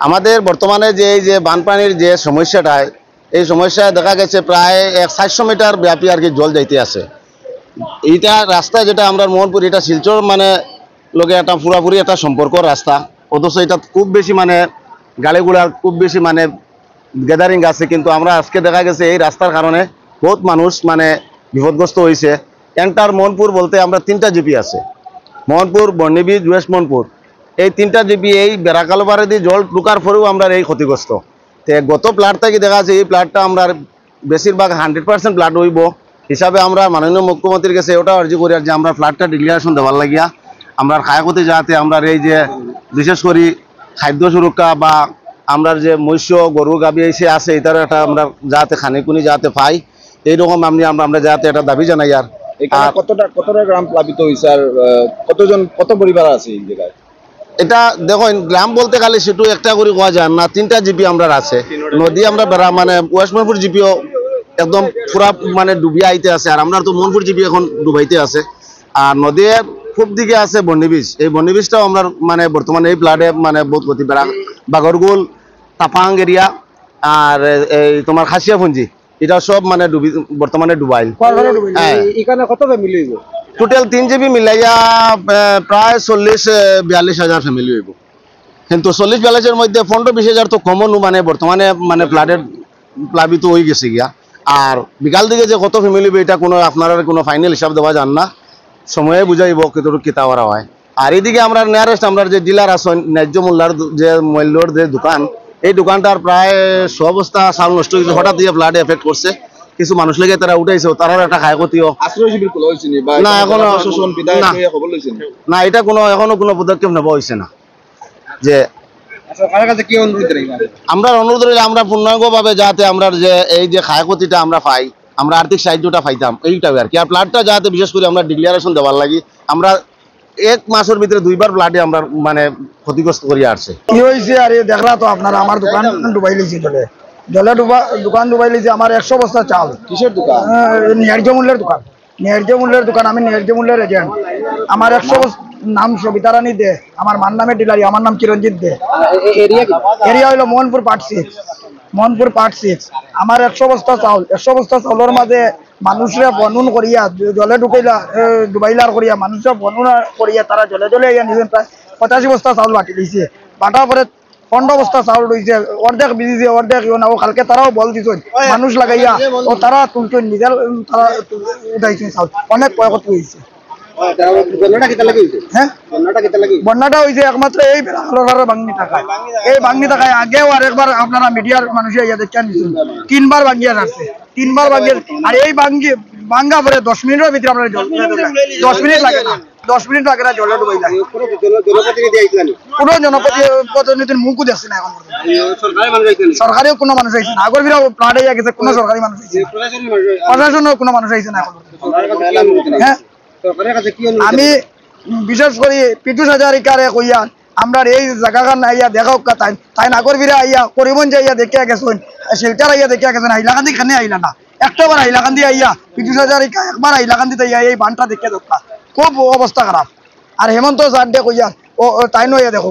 আমাদের বর্তমানে যে এই যে বানপানির যে সমস্যাটায়, এই সমস্যায় দেখা গেছে প্রায় এক সাতশো মিটার ব্যাপী আর কি জল যাইতে আছে। এইটা রাস্তা যেটা আমরা মোহনপুর, এটা শিলচর মানে লগে একটা পুরাপুরি একটা সম্পর্ক রাস্তা। অথচ এটা খুব বেশি মানে গাড়িগুলার খুব বেশি মানে গ্যাদারিং আছে। কিন্তু আমরা আজকে দেখা গেছে এই রাস্তার কারণে বহুত মানুষ মানে বিপদগ্রস্ত হয়েছে এন্টার মোহনপুর বলতে আমরা তিনটা জিপি আছে। মোহনপুর বর্ণিবীজ ওয়েস্ট মোহনপুর। এই তিনটা জিপি এই বেড়াকালবারে দিয়ে জল ঢুকার পরেও আমরা এই ক্ষতিগ্রস্ত। তে গত প্লাট থেকে দেখা যাচ্ছে এই প্লাটটা আমরা বেশিরভাগ হান্ড্রেড পার্সেন্ট প্লাট হইব। হিসাবে আমরা মাননীয় মুখ্যমন্ত্রীর কাছে ওটা অর্জি করি আর যে আমরা ফ্ল্যাটটা ডিক্লারেশন দেওয়ার লাগিয়া আমরা ক্ষয়ক্ষতি যাতে আমরা এই যে বিশেষ করে খাদ্য সুরক্ষা বা আমরা যে মৎস্য গরু গাবি এসে আছে এটার একটা আমরা যাতে খানিকুনি যাতে পাই এইরকম আমি আমরা আমরা যাতে একটা দাবি জানাই আর কতটা কতটা গ্রাম প্লাবিত হয়েছে আর কতজন কত পরিবার আছে এই জায়গায়? এটা দেখো গ্রাম বলতে খালি সেটু একটা করে কোয়া যায় না তিনটা জিপি আমরা আছে। নদী আমরা বেড়া মানে ওয়েস্ট মনপুর জিপিও একদম পুরা মানে ডুবিয়ে আইতে আছে আর আমরা তো মনপুর জিপি এখন ডুবাইতে আছে। আর নদীর খুব দিকে আছে বন্যবীজ এই বন্যবীজটাও আমরা মানে বর্তমানে এই প্লাডে মানে বহুত গতি বেড়া বাগরগুল তাপাং এরিয়া আর এই তোমার খাসিয়াপুঞ্জি এটা সব মানে ডুবি বর্তমানে ডুবাইল। হ্যাঁ। এখানে কত ফ্যামিলি টোটাল তিন জিবি মিলাইয়া প্রায় চল্লিশ বিয়াল্লিশ হাজার ফ্যামিলি হইব। কিন্তু চল্লিশ, বিয়াল্লিশের মধ্যে পনেরো, বিশ হাজার তো কমনও মানে বর্তমানে মানে ফ্লাডের প্লাবিত হয়ে গেছে গিয়া। আর বিকাল দিকে যে কত ফ্যামিলি এটা কোনো আপনার কোনো ফাইনাল হিসাব দেওয়া যান না। সময়ে বুঝাইব কতটুকু কিতা করা হয়। আর এদিকে আমরা নিয়ারেস্ট আমরা যে ডিলার আছেন ন্যায্য মূল্যার যে মূল্যর যে দোকান, এই দোকানটার প্রায় ছ বস্তা সাল নষ্ট হয়েছে হঠাৎ দিয়ে ফ্লাডে এফেক্ট করছে। কিছু মানুষ লেগে তারা উঠাইছে তারাও একটা খোলা হয়েছে নি এখনো- না। এটা কোনো এখনও কোনো পদক্ষেপ নেওয়া হয়েছে না। যে সরকারের কাছে কি অনুরোধ রাখবেন আমরা অনুরোধ রইলে আমরা পূর্ণাঙ্গভাবে যাতে আমরা যে এই যে ক্ষয়ক্ষতিটা আমরা পাই আমরা আর্থিক সাহায্যটা পাইতাম এইটাই আর কি। আর প্লাটটা যাতে বিশেষ করে আমরা ডিক্লারেশন দেওয়ার লাগি আমরা এক মাসের ভিতরে দুইবার প্লাটে আমরা মানে ক্ষতিগ্রস্ত করিয়া আসছে। কি হয়েছে আর দেখলা তো আপনারা আমার দোকান ডুবাই জলে ডুবা দোকান ডুবাই লিছি আমার একশো বস্তা চাল। কিসের দোকান? আহ, ন্যায্য মূল্যের দোকান। ন্যায্য মূল্যের দোকান আমি ন্যায্য মূল্যের এজেন্ট আমার একশো নাম সবিতা রানী দে আমার মান নামে ডিলারি আমার নাম চিরঞ্জিত দে। এরিয়া হইল Mohanpur part six Mohanpur part six আমার একশো বস্তা চাউল একশো বস্তা চাউলের মাঝে মানুষরা বনুন করিয়া জলে ঢুকাইলা ডুবাইলার করিয়া মানুষরা বনুন করিয়া তারা জলে জলে প্রায় পঁচাশি বস্তা চাউল বাটি দিছে। বাটার পরে পনেরো বস্তা চাউল রয়েছে অর্ধেক বিজিছে অর্ধেক ইয়ে না ও কালকে তারাও বল দিছে মানুষ লাগাইয়া ও তারা নিজের তারা চাউল। অনেক হয়েছে বন্যাটা হয়েছে একমাত্র এই টাকায় টাকায় আগেও আরেকবার আপনারা মিডিয়ার মানুষে ইয়া দেখে নিছেন তিনবার ভাঙ্গিয়া আসছে তিনবার ভাঙ্গিয়া আর এই ভাঙ্গি ভাঙ্গা পরে দশ মিনিটের ভিতরে আপনার দশ মিনিট লাগে না দশ মিনিট ডুবাই লাগে কোনো জনপ্রতি প্রতিনিধির মুখও দেখছে না এখন সরকারিও কোনো মানুষ আইছে না। আগর প্লাট হইয়া গেছে কোনো সরকারি মানুষ আইছে না। প্রশাসনও কোনো মানুষ আইছে না এখন? হ্যাঁ। আমি বিশেষ করে পিটুস হাজারিকারে কইয়া আমরা এই জায়গাখান আইয়া দেখাও তাই তাই নাগর ফিরে আইয়া করিমন যাইয়া দেখিয়া গেছেন শিলচার আইয়া দেখিয়া গেছেন হাইলাকান্দি খানে আইলা না। একটাবার হাইলাকান্দি আইয়া পিটুস হাজারিকা একবার হাইলাকান্দিতে আইয়া এই বানটা দেখিয়া দেখা খুব অবস্থা খারাপ। আর হেমন্ত স্যার দে কইয়া। ও তাই নইয়া দেখো